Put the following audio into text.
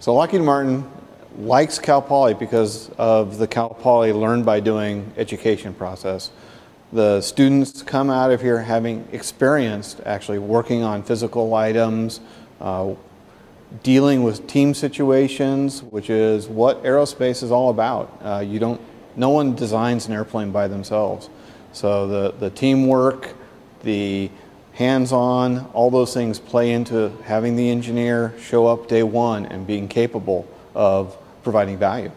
So Lockheed Martin likes Cal Poly because of the Cal Poly learn by doing education process. The students come out of here having experienced actually working on physical items, uh, dealing with team situations, which is what aerospace is all about. Uh, you don't, no one designs an airplane by themselves. So the, the teamwork, the hands-on, all those things play into having the engineer show up day one and being capable of providing value.